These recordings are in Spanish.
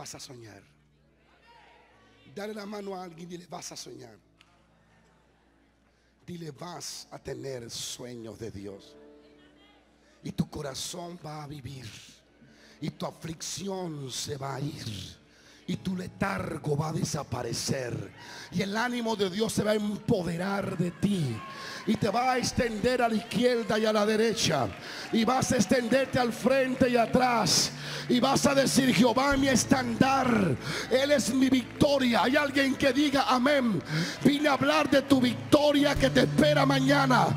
vas a soñar. Dale la mano a alguien y dile, vas a soñar. Dile, vas a tener sueños de Dios. Y tu corazón va a vivir. Y tu aflicción se va a ir y tu letargo va a desaparecer. Y el ánimo de Dios se va a empoderar de ti. Y te va a extender a la izquierda y a la derecha. Y vas a extenderte al frente y atrás. Y vas a decir, Jehová mi estandar. Él es mi victoria. Hay alguien que diga amén. Vine a hablar de tu victoria que te espera mañana.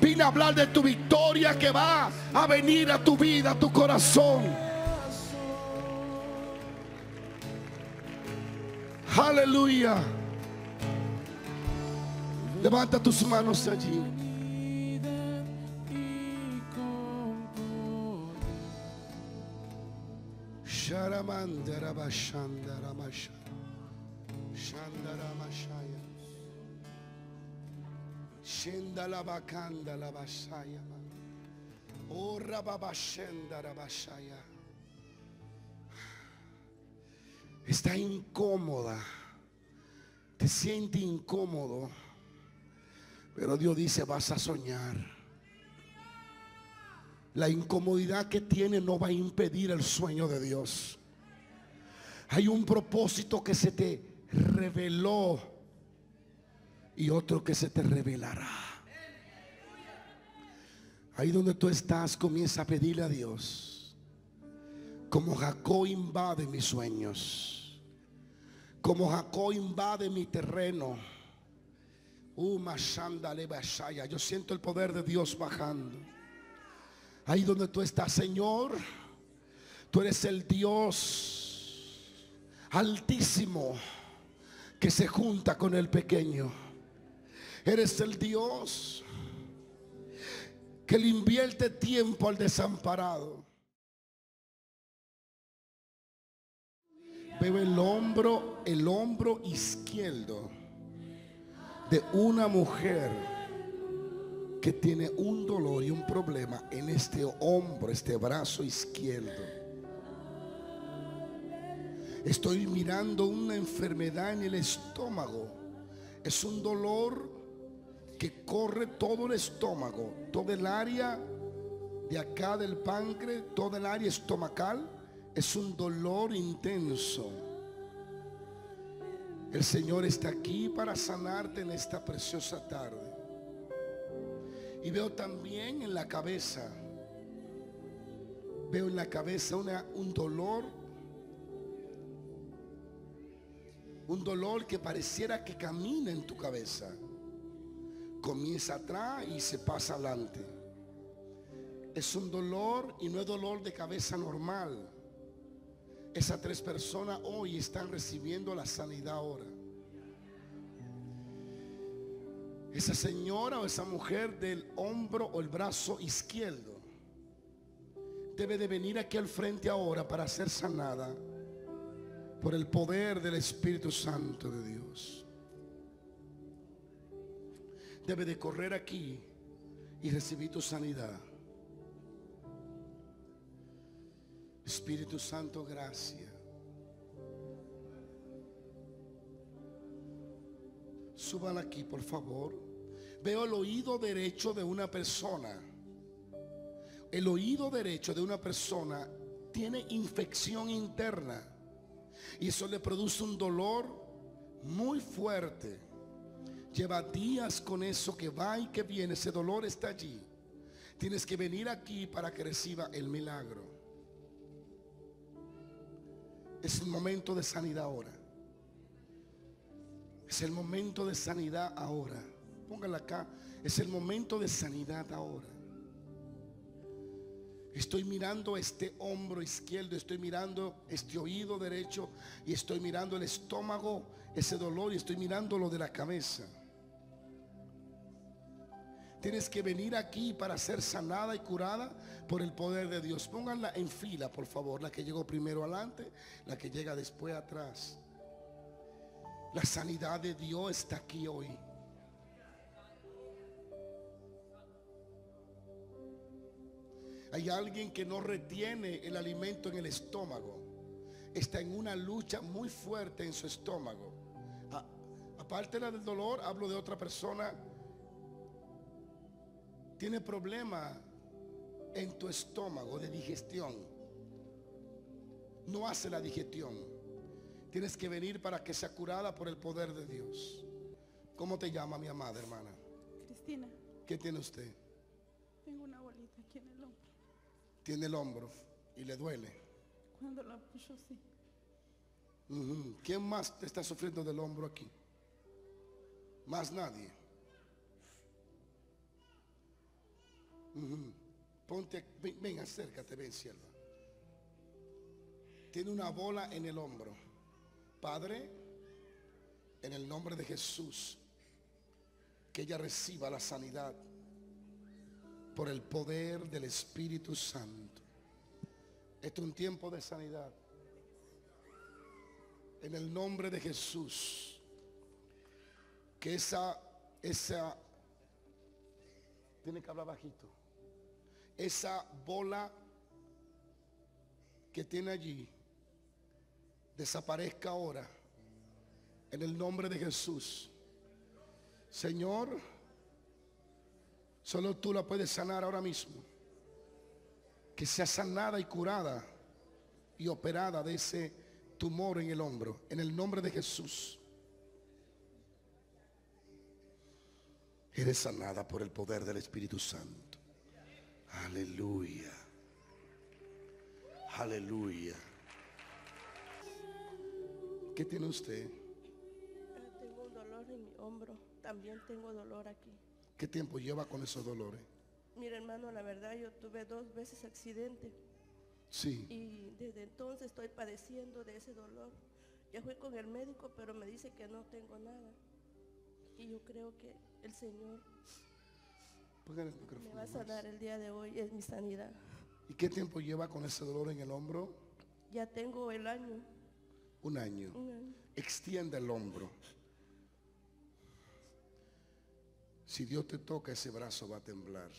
Vine a hablar de tu victoria que va a venir a tu vida, a tu corazón. Aleluya. Levanta tus manos allí. Shenda la bacanda la basaya. Oh está incómoda, te siente incómodo, pero Dios dice, vas a soñar. La incomodidad que tiene no va a impedir el sueño de Dios. Hay un propósito que se te reveló y otro que se te revelará. Ahí donde tú estás, comienza a pedirle a Dios. Como Jacob invade mis sueños. Como Jacob invade mi terreno. Yo siento el poder de Dios bajando. Ahí donde tú estás, Señor. Tú eres el Dios altísimo que se junta con el pequeño. Eres el Dios que le invierte tiempo al desamparado. Veo el hombro, el hombro izquierdo de una mujer que tiene un dolor y un problema en este hombro, este brazo izquierdo. Estoy mirando una enfermedad en el estómago. Es un dolor que corre todo el estómago, todo el área de acá del páncreas, todo el área estomacal es un dolor intenso. El Señor está aquí para sanarte en esta preciosa tarde. Y veo también en la cabeza, veo en la cabeza un dolor, un dolor que pareciera que camina en tu cabeza. Comienza atrás y se pasa adelante. Es un dolor y no es dolor de cabeza normal esas tres personas hoy están recibiendo la sanidad ahora. Esa señora o esa mujer del hombro o el brazo izquierdo debe de venir aquí al frente ahora para ser sanada por el poder del Espíritu Santo de Dios. Debe de correr aquí y recibir tu sanidad. Espíritu Santo, gracia. Suban aquí, por favor. Veo el oído derecho de una persona. El oído derecho de una persona tiene infección interna. Y eso le produce un dolor muy fuerte. Lleva días con eso que va y que viene. Ese dolor está allí. Tienes que venir aquí para que reciba el milagro. Es el momento de sanidad ahora. Es el momento de sanidad ahora. Póngala acá. Es el momento de sanidad ahora. Estoy mirando este hombro izquierdo, estoy mirando este oído derecho y estoy mirando el estómago, ese dolor y estoy mirando lo de la cabeza. Tienes que venir aquí para ser sanada y curada por el poder de Dios. Pónganla en fila, por favor. La que llegó primero adelante, la que llega después atrás. La sanidad de Dios está aquí hoy. Hay alguien que no retiene el alimento en el estómago. está en una lucha muy fuerte en su estómago. Aparte la del dolor, hablo de otra persona. Tiene problema en tu estómago de digestión. No hace la digestión. Tienes que venir para que sea curada por el poder de Dios. ¿Cómo te llama mi amada hermana? Cristina, ¿Qué tiene usted? tengo una bolita aquí en el hombro. Tiene el hombro y le duele. Cuando la puso sí. ¿Quién más te está sufriendo del hombro aquí? Más nadie. Ponte, ven, ven, acércate, ven, sierva. Tiene una bola en el hombro. Padre, en el nombre de Jesús, que ella reciba la sanidad por el poder del Espíritu Santo. Esto es un tiempo de sanidad. En el nombre de Jesús. Que esa, esa, tiene que hablar bajito. Esa bola que tiene allí desaparezca ahora. En el nombre de Jesús. Señor, solo tú la puedes sanar ahora mismo. Que sea sanada y curada y operada de ese tumor en el hombro. En el nombre de Jesús. Eres sanada por el poder del Espíritu Santo. Aleluya. Aleluya. ¿Qué tiene usted? Ah, Tengo un dolor en mi hombro, también tengo dolor aquí. ¿Qué tiempo lleva con esos dolores? Mira hermano, la verdad yo tuve dos veces accidente Sí. y desde entonces estoy padeciendo de ese dolor. Ya fui con el médico, pero me dice que no tengo nada. Y yo creo que el Señor Pongan el me micrófono va a más. sanar el día de hoy, es mi sanidad. ¿Y qué tiempo lleva con ese dolor en el hombro? Ya tengo el año, Un año. un año. Extiende el hombro. Si Dios te toca, ese brazo va a temblar.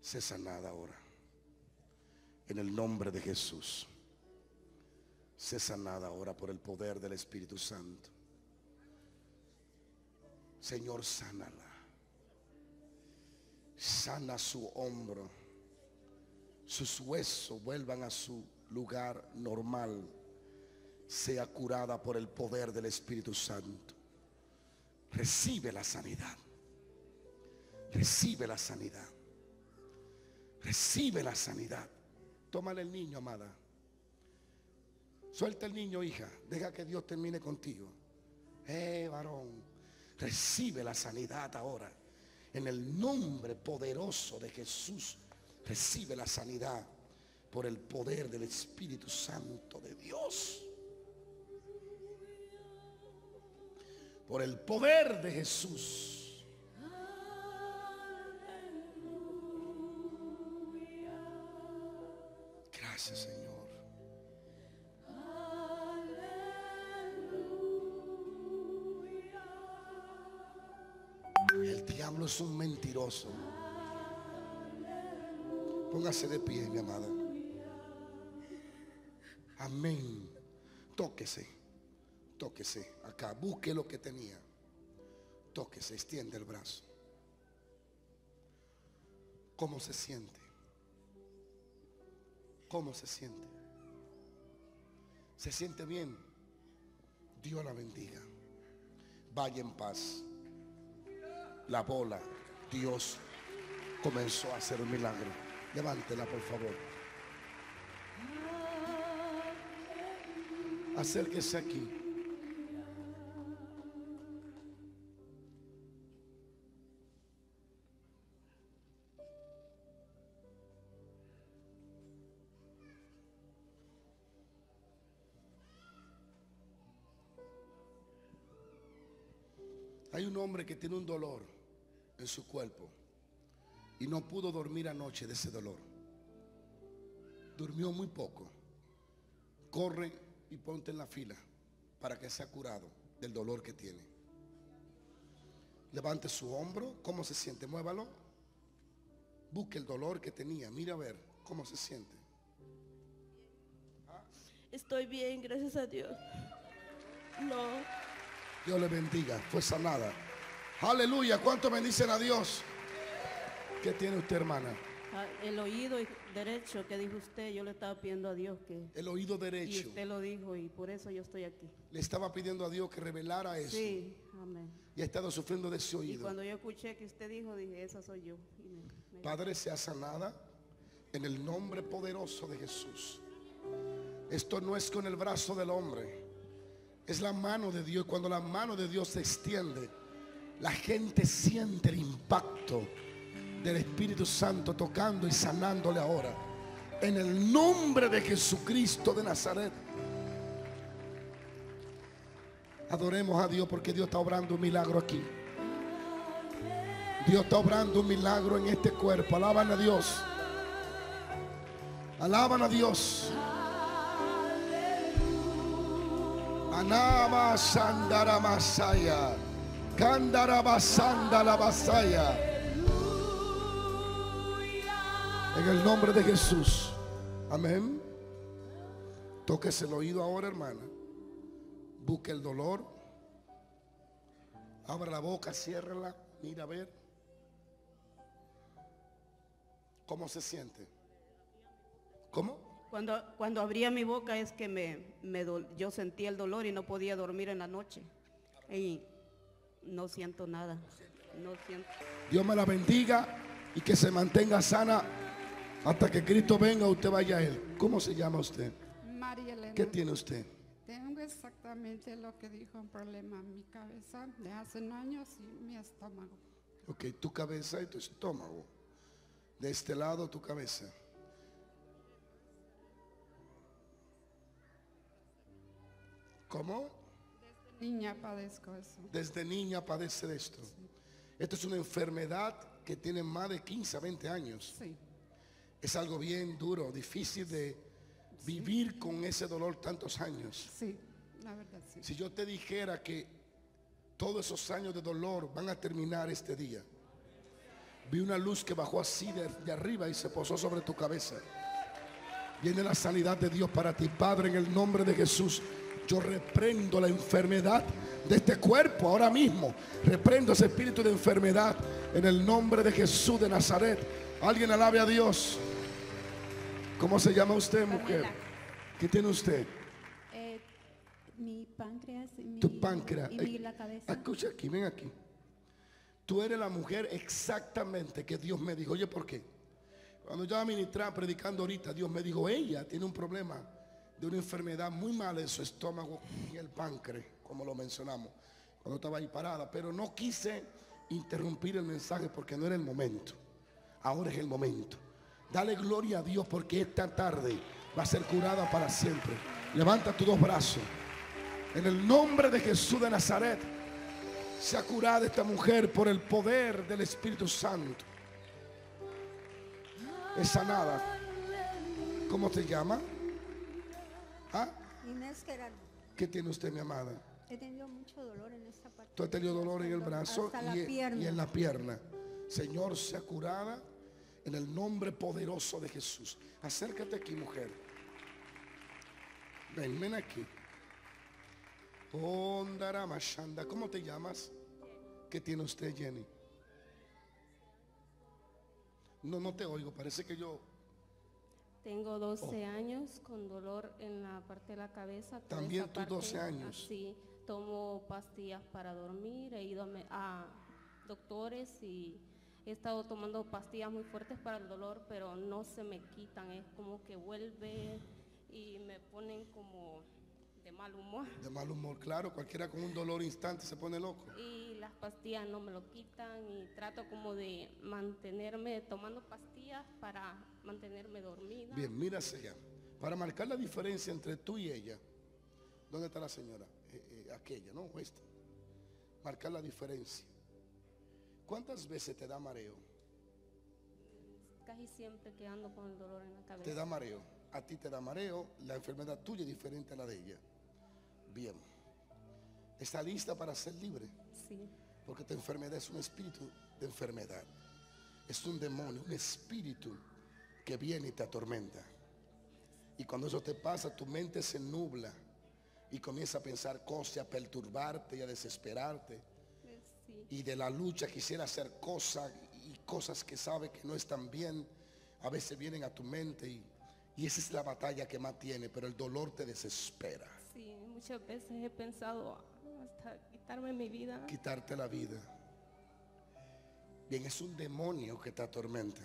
Sé sanada ahora. En el nombre de Jesús. Sé sanada ahora por el poder del Espíritu Santo. Señor, sánala. Sana su hombro. Sus huesos vuelvan a su lugar normal. Sea curada por el poder del Espíritu Santo. Recibe la sanidad. Recibe la sanidad. Recibe la sanidad. Tómale el niño, amada. Suelta el niño, hija. Deja que Dios termine contigo. Eh, varón. Recibe la sanidad ahora. En el nombre poderoso de Jesús. Recibe la sanidad por el poder del Espíritu Santo de Dios. Por el poder de Jesús. Póngase de pie, mi amada. Amén. Tóquese. Tóquese. Acá. Busque lo que tenía. Tóquese. Extiende el brazo. ¿Cómo se siente? ¿Cómo se siente? ¿Se siente bien? Dios la bendiga. Vaya en paz. La bola, Dios comenzó a hacer un milagro. Levántela, por favor. Acérquese aquí. Hay un hombre que tiene un dolor en su cuerpo y no pudo dormir anoche de ese dolor. Durmió muy poco. Corre y ponte en la fila para que sea curado del dolor que tiene. Levante su hombro, cómo se siente, muévalo. Busque el dolor que tenía, mira a ver cómo se siente. Estoy bien, gracias a Dios. No, Dios le bendiga. Fue sanada. Aleluya. ¿Cuánto bendicen a Dios? ¿Qué tiene usted, hermana? Ah, El oído derecho que dijo usted, yo le estaba pidiendo a Dios que... El oído Y derecho. usted lo dijo y por eso yo estoy aquí. Le estaba pidiendo a Dios que revelara eso. Sí, amén. Y ha estado sufriendo de ese Y oído. cuando yo escuché que usted dijo, dije, esa soy yo. Y me- me- Padre, sea sanada en el nombre poderoso de Jesús. Esto no es con el brazo del hombre, es la mano de Dios. Cuando la mano de Dios se extiende, la gente siente el impacto del Espíritu Santo tocando y sanándole ahora. En el nombre de Jesucristo de Nazaret. Adoremos a Dios porque Dios está obrando un milagro aquí. Dios está obrando un milagro en este cuerpo. Alaban a Dios. Alaban a Dios. Anaba Sandara Masaya. Kandara Basanda la Basaya. En el nombre de Jesús. Amén. Tóquese el oído ahora, hermana. Busque el dolor. Abra la boca, ciérrala. Mira a ver. ¿Cómo se siente? ¿Cómo? Cuando, cuando abría mi boca es que me, me yo sentía el dolor y no podía dormir en la noche. Y no siento nada. No siento. Dios me la bendiga y que se mantenga sana hasta que Cristo venga. Usted vaya a Él. ¿Cómo se llama usted? María Elena. ¿Qué tiene usted? Tengo exactamente lo que dijo, un problema en mi cabeza de hace años y mi estómago. Ok, tu cabeza y tu estómago. De este lado tu cabeza. ¿Cómo? Niña padezco eso. Desde niña padece de esto. Esto es una enfermedad que tiene más de 15 a 20 años. Sí, Es algo bien duro, difícil de vivir con ese dolor tantos años. sí, la verdad sí. Si yo te dijera que todos esos años de dolor van a terminar este día. Vi una luz que bajó así de, de arriba y se posó sobre tu cabeza. Viene la sanidad de Dios para ti, Padre, en el nombre de Jesús. Yo reprendo la enfermedad de este cuerpo ahora mismo. Reprendo ese espíritu de enfermedad en el nombre de Jesús de Nazaret. Alguien alabe a Dios. ¿Cómo se llama usted, mujer? Pamela. ¿Qué tiene usted? Eh, mi páncreas y mi, Tu páncreas. y mi- Eh, la cabeza. Escucha aquí, ven aquí. Tú eres la mujer exactamente que Dios me dijo. Oye, ¿por qué? Cuando yo ministraba predicando ahorita, Dios me dijo, ella tiene un problema de una enfermedad muy mala en su estómago y el páncreas, como lo mencionamos, cuando estaba ahí parada. Pero no quise interrumpir el mensaje porque no era el momento. Ahora es el momento. Dale gloria a Dios porque esta tarde va a ser curada para siempre. Levanta tus dos brazos. En el nombre de Jesús de Nazaret, sea curada esta mujer por el poder del Espíritu Santo. Es sanada. ¿Cómo te llama? ¿Ah? Inés Gerardo, ¿Qué tiene usted, mi amada? he tenido mucho dolor en esta parte. Tú has tenido dolor en el brazo la y, en la pierna. Señor, sea curada en el nombre poderoso de Jesús. Acércate aquí, mujer. Ven, ven aquí. Ondara Mashanda. ¿Cómo te llamas? ¿Qué tiene usted, Jenny? No, no te oigo. Parece que yo Tengo 12 años con dolor en la parte de la cabeza. También parte, 12 años. Así, tomo pastillas para dormir, he ido a doctores y he estado tomando pastillas muy fuertes para el dolor, pero no se me quitan, es como que vuelve y me ponen como de mal humor. de mal humor, claro, cualquiera con un dolor instante se pone loco. Y las pastillas no me lo quitan y trato como de mantenerme tomando pastillas para mantenerme dormida. Bien, mira allá. Para marcar la diferencia entre tú y ella. ¿Dónde está la señora? Eh, eh, aquella, ¿no? O esta. Marcar la diferencia. ¿Cuántas veces te da mareo? Casi siempre quedando con el dolor en la cabeza. Te da mareo. A ti te da mareo. La enfermedad tuya es diferente a la de ella. Bien. ¿Está lista para ser libre? Sí, Porque tu enfermedad es un espíritu de enfermedad. Es un demonio, un espíritu que viene y te atormenta. Y cuando eso te pasa, tu mente se nubla y comienza a pensar cosas, a perturbarte y a desesperarte. Sí, Y de la lucha quisiera hacer cosas y cosas que sabe que no están bien, a veces vienen a tu mente y, y esa es la batalla que más tiene, pero el dolor te desespera, muchas veces he pensado hasta quitarme mi vida. quitarte la vida. Bien, es un demonio que te atormenta.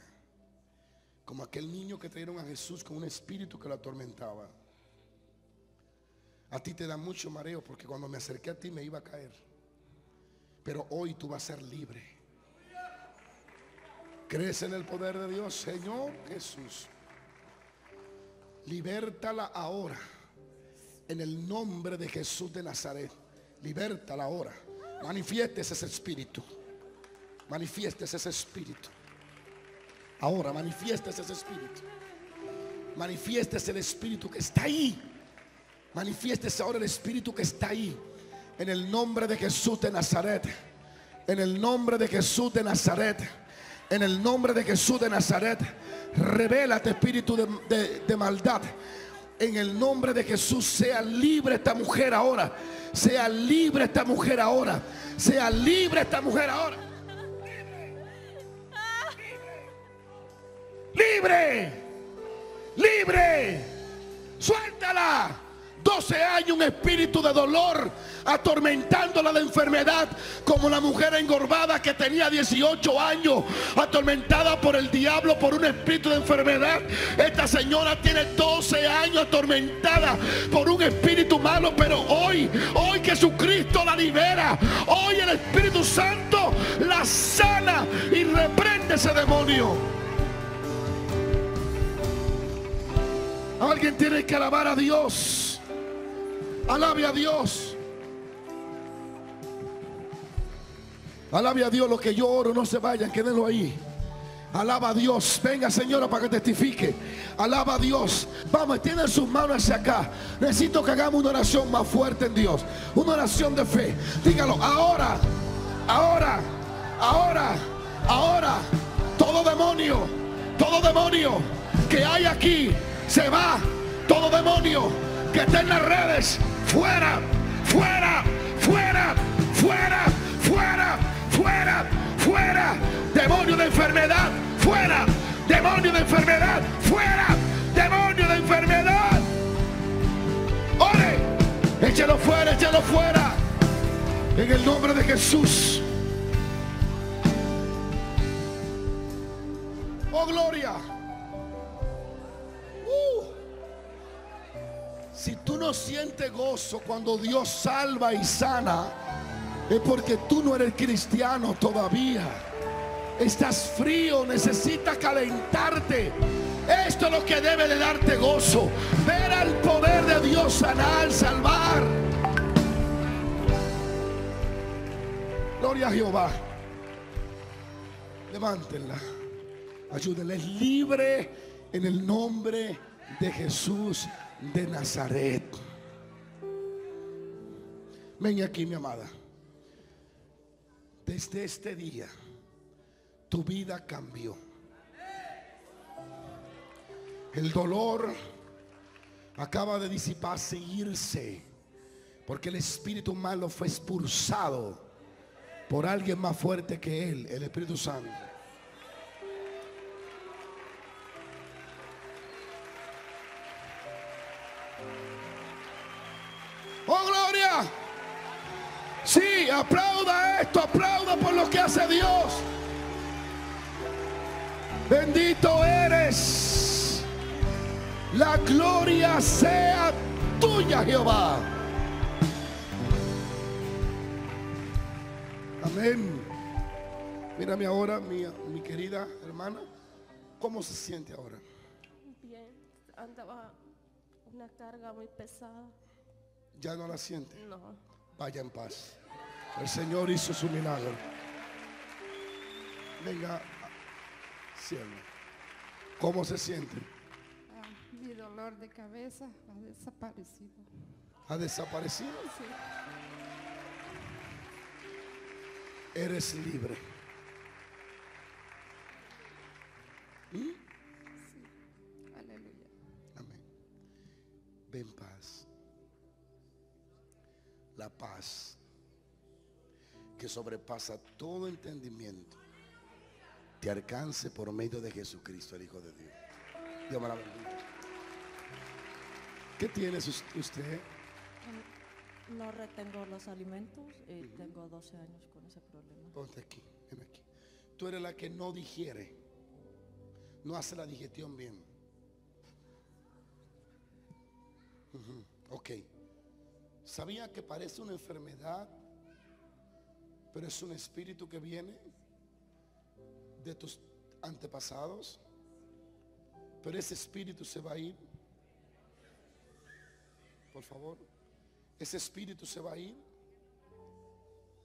Como aquel niño que trajeron a Jesús con un espíritu que lo atormentaba. A ti te da mucho mareo porque cuando me acerqué a ti me iba a caer. Pero hoy tú vas a ser libre. ¿Crees en el poder de Dios, Señor Jesús? Libértala ahora. En el nombre de Jesús de Nazaret. Libértala ahora. Manifiestes ese espíritu. Manifiestes ese espíritu. Ahora, manifiestes ese espíritu. Manifiestes el espíritu que está ahí. Manifiestes ahora el espíritu que está ahí. En el nombre de Jesús de Nazaret. En el nombre de Jesús de Nazaret. En el nombre de Jesús de Nazaret. Revélate espíritu de, de- de maldad. En el nombre de Jesús sea libre esta mujer ahora. Sea libre esta mujer ahora. Sea libre esta mujer ahora. Libre. Libre. Suéltala. 12 años un espíritu de dolor atormentándola de enfermedad como la mujer engordada que tenía 18 años atormentada por el diablo por un espíritu de enfermedad. Esta señora tiene 12 años atormentada por un espíritu malo, pero hoy, hoy Jesucristo la libera. Hoy el Espíritu Santo la sana y reprende ese demonio. Alguien tiene que alabar a Dios. Alabe a Dios. Alabe a Dios lo que yo oro, no se vayan, quédenlo ahí. Alaba a Dios. Venga, señora, para que testifique. Alaba a Dios. Vamos, tienen sus manos hacia acá. Necesito que hagamos una oración más fuerte en Dios. Una oración de fe. Dígalo, ahora, ahora, ahora, ahora. Todo demonio, todo demonio que hay aquí se va. Todo demonio que está en las redes, fuera, fuera, fuera, fuera, fuera, fuera, fuera. Demonio de enfermedad, fuera. Demonio de enfermedad, fuera. Demonio de enfermedad. Ore, échalo fuera, échalo fuera. En el nombre de Jesús. Oh, gloria. Uh. Si tú no sientes gozo cuando Dios salva y sana, es porque tú no eres cristiano todavía. Estás frío, necesitas calentarte. Esto es lo que debe de darte gozo. Ver al poder de Dios sanar, salvar. Gloria a Jehová. Levántenla. Ayúdenla. Es libre en el nombre de Jesús de Nazaret. Ven aquí, mi amada. Desde este día, tu vida cambió. El dolor acaba de disiparse y irse. Porque el espíritu malo fue expulsado por alguien más fuerte que él, el Espíritu Santo. Oh, gloria. Sí, aplauda esto, aplauda por lo que hace Dios. Bendito eres. La gloria sea tuya, Jehová. Amén. Mírame ahora, mi, mi querida hermana. ¿Cómo se siente ahora? Bien, andaba una carga muy pesada. ¿Ya no la siente? No, Vaya en paz. El Señor hizo su milagro. Venga, cielo. ¿Cómo se siente? Ah, mi dolor de cabeza ha desaparecido. ¿Ha desaparecido? Sí. Eres libre. Aleluya. Amén. Ven paz. La paz que sobrepasa todo entendimiento te alcance por medio de Jesucristo, el Hijo de Dios. Dios me la bendiga. ¿Qué tiene usted? No retengo los alimentos y tengo 12 años con ese problema. Ponte aquí, ven aquí. Tú eres la que no digiere. No hace la digestión bien. Ujú, Ok. ¿Sabía que parece una enfermedad? Pero es un espíritu que viene de tus antepasados. Pero ese espíritu se va a ir. Por favor. Ese espíritu se va a ir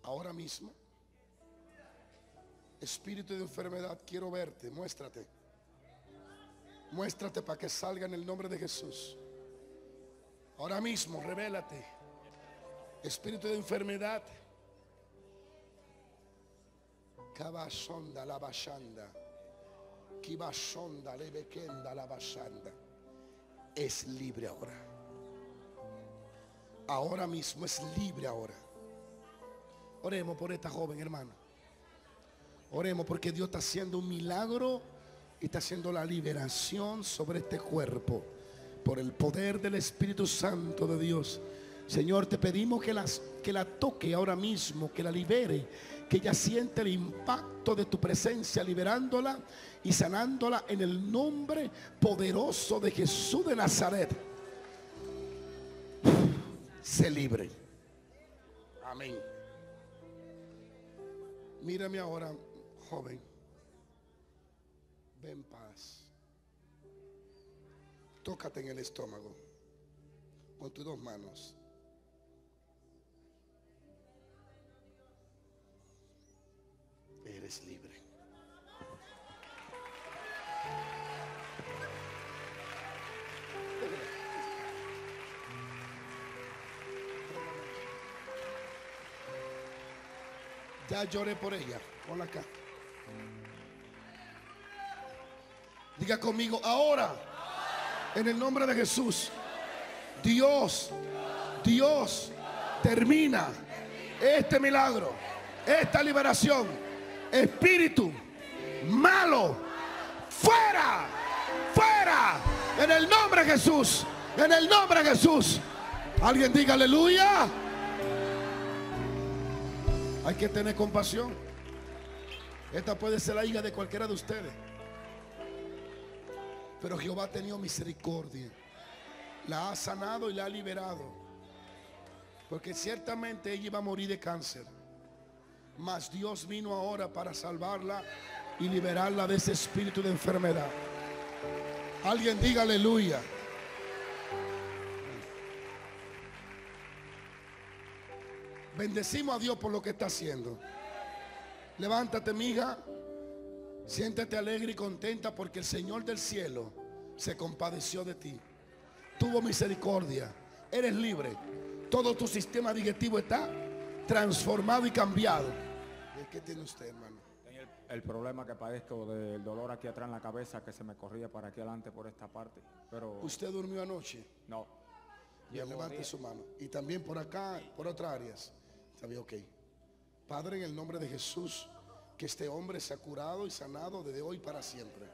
ahora mismo. Espíritu de enfermedad, quiero verte, muéstrate. Muéstrate para que salga en el nombre de Jesús. Ahora mismo, revélate. Espíritu de enfermedad. Kabashonda la bashanda. Kibashonda lebekenda la bashanda. Es libre ahora. Ahora mismo es libre ahora. Oremos por esta joven, hermano. Oremos porque Dios está haciendo un milagro y está haciendo la liberación sobre este cuerpo por el poder del Espíritu Santo de Dios. Señor, te pedimos que, las, que la toque ahora mismo, que la libere, que ella siente el impacto de tu presencia, liberándola y sanándola en el nombre poderoso de Jesús de Nazaret. Se libre. Amén. Mírame ahora, joven. Ven paz. Tócate en el estómago. Con tus dos manos. Eres libre. Ya lloré por ella. Ponla acá. Diga conmigo, ahora, en el nombre de Jesús, Dios, Dios termina este milagro, esta liberación. Espíritu malo, fuera, fuera, en el nombre de Jesús, en el nombre de Jesús. Alguien diga aleluya. Hay que tener compasión. Esta puede ser la hija de cualquiera de ustedes. Pero Jehová ha tenido misericordia. La ha sanado y la ha liberado. Porque ciertamente ella iba a morir de cáncer. Mas Dios vino ahora para salvarla y liberarla de ese espíritu de enfermedad. Alguien diga aleluya. Bendecimos a Dios por lo que está haciendo. Levántate, mija. Siéntete alegre y contenta porque el Señor del cielo se compadeció de ti. Tuvo misericordia. Eres libre. Todo tu sistema digestivo está transformado y cambiado. ¿Qué tiene usted, hermano? El, el problema que padezco del dolor aquí atrás en la cabeza que se me corría para aquí adelante por esta parte. Pero ¿Usted durmió anoche? no. Bien, levante su mano. Y también por acá, por otras áreas. Bien, ok. Padre, en el nombre de Jesús, que este hombre sea curado y sanado desde hoy para siempre.